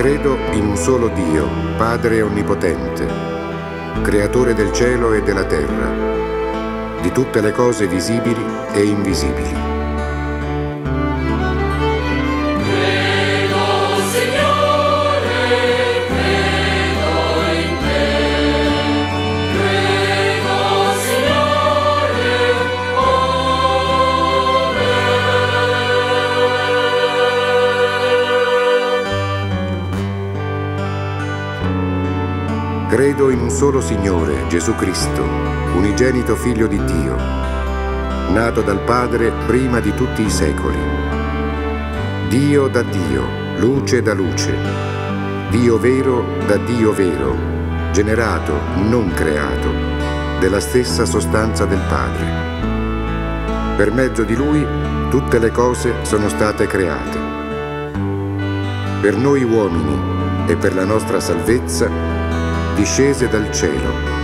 Credo in un solo Dio, Padre Onnipotente, Creatore del cielo e della terra, di tutte le cose visibili e invisibili Credo in un solo Signore, Gesù Cristo, unigenito Figlio di Dio, nato dal Padre prima di tutti i secoli. Dio da Dio, luce da luce, Dio vero da Dio vero, generato, non creato, della stessa sostanza del Padre. Per mezzo di Lui tutte le cose sono state create. Per noi uomini e per la nostra salvezza discese dal cielo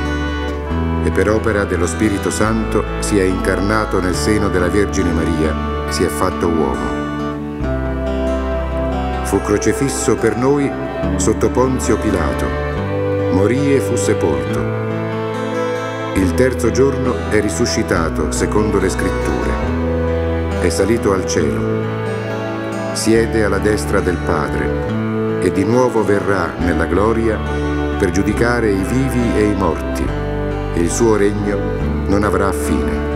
e per opera dello Spirito Santo si è incarnato nel seno della Vergine Maria, si è fatto uomo. Fu crocefisso per noi sotto Ponzio Pilato, morì e fu sepolto. Il terzo giorno è risuscitato secondo le scritture, è salito al cielo, siede alla destra del Padre e di nuovo verrà nella gloria per giudicare i vivi e i morti, il suo regno non avrà fine.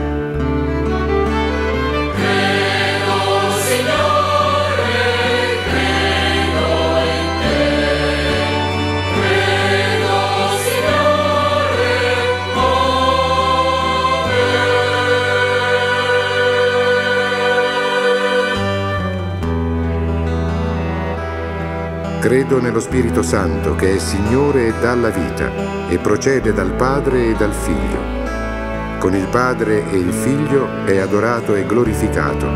Credo nello Spirito Santo che è Signore e dà la vita e procede dal Padre e dal Figlio. Con il Padre e il Figlio è adorato e glorificato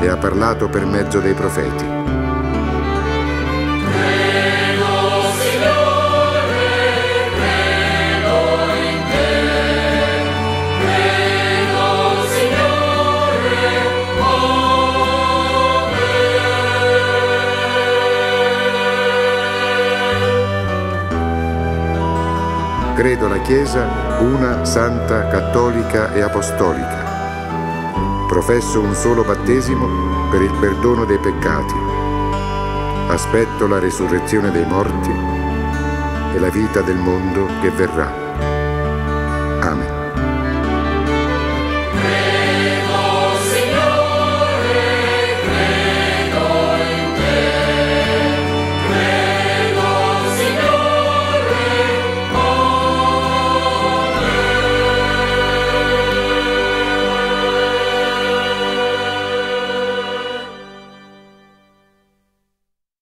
e ha parlato per mezzo dei profeti. Credo la Chiesa una, santa, cattolica e apostolica. Professo un solo battesimo per il perdono dei peccati. Aspetto la resurrezione dei morti e la vita del mondo che verrà.